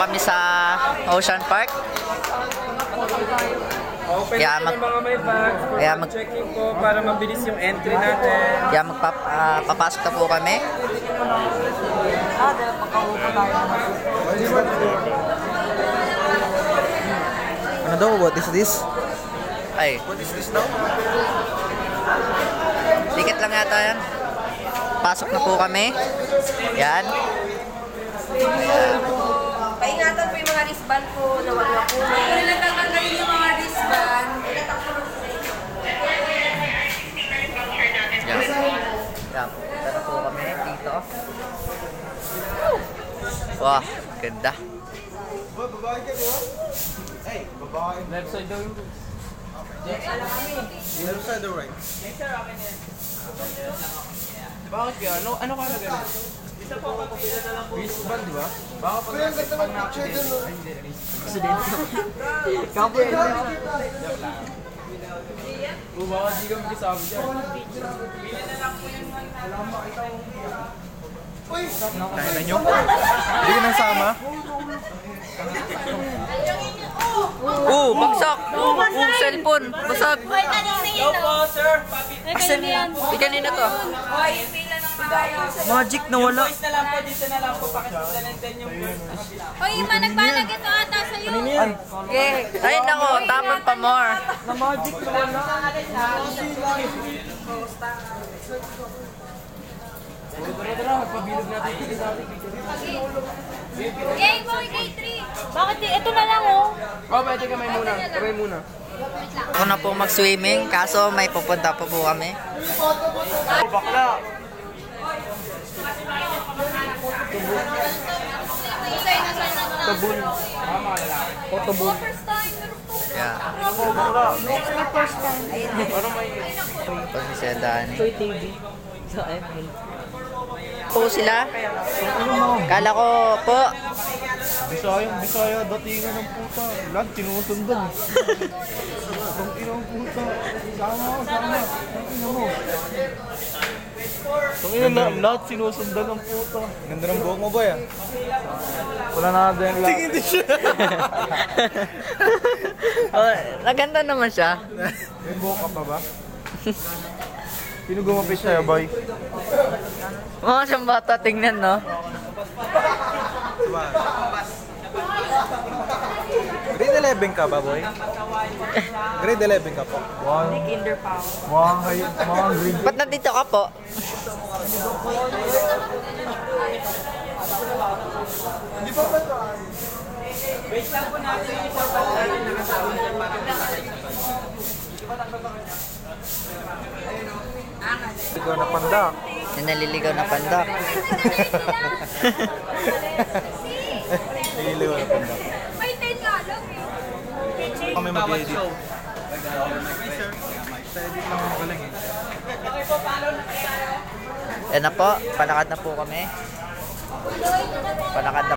kami sa Ocean Park. Open Kaya yeah, mag- mga may bags for Kaya mag- checking po para mabilis yung entry natin. Kaya magpapasok na po kami. Ano daw? What is this? Ay, What is this daw? ticket lang yata yan. Pasok na po kami. Yan. Yung mga wristband po na wag na po. Kung natatanggalin yung mga wristband, Yan. Yan. Na po kami dito. Wow, ganda. Left side daw yung Left side or right? Bakit kaya? Ano, ano ka na ganun? Wristband, di ba? Baka pag wristband na accident. Ay, hindi. Kapoy. O baka di ka magkasabi dyan. Kaya nyo? Hindi ka nasama? Oh, bagsak! Oh, cellphone! Basag! sir! Asan? Di kanina to. Magic na wala. Voice na lang po, dito na lang po. Pakisalan din yung word. Hoy, ima, nagbanag ito ata sa'yo. Ay, nako, tapon pa more. Na magic na wala. Tara, tara, magpabilog natin. Game boy, K3. Bakit? Ito na lang, oh. Oh, pwede kamay muna. Kamay muna. Ako na po mag-swimming, kaso may pupunta pa po kami. Oh, bakla. Tabun. O, tabun. First time, meron po. Yeah. Ano may... Pag si Dani. Po sila? Kala ko po. Bisayang Bisaya, datingan ng puta. Lahat sinusundan. Ang ina ng puta. Sama ko, sama. Ang ina mo. Ang ina na, lahat sinusundan ng puta. Ganda ng buhok mo ba yan? Wala na natin yung lahat. Tingin din siya. Oh, naganda naman siya. May buhok ka pa ba? Sino gumapit sa'yo, boy? Mga siyang bata, tingnan no. Grade 11 ka ba, boy? Grade 11 ka po. Wow. kinder pa. Mga kayo, mga grade. Ba't nandito ka po? Ikaw na panda. Yung naliligaw na pandak. Nagiliw na panda. May Kami mag-edit. Eh. Yan na po, palakad na po kami. Palakad na